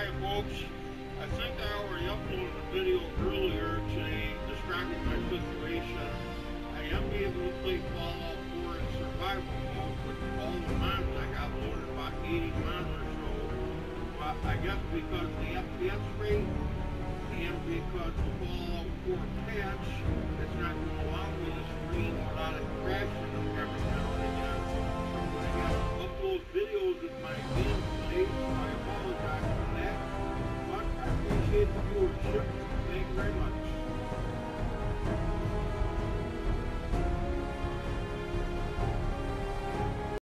Hi folks, I think I already uploaded a video earlier today describing my situation. I am able to play Fallout 4 in survival mode with all the mods I got loaded, about 80 mods or so. But I guess because the FPS rate and because the Fallout Much.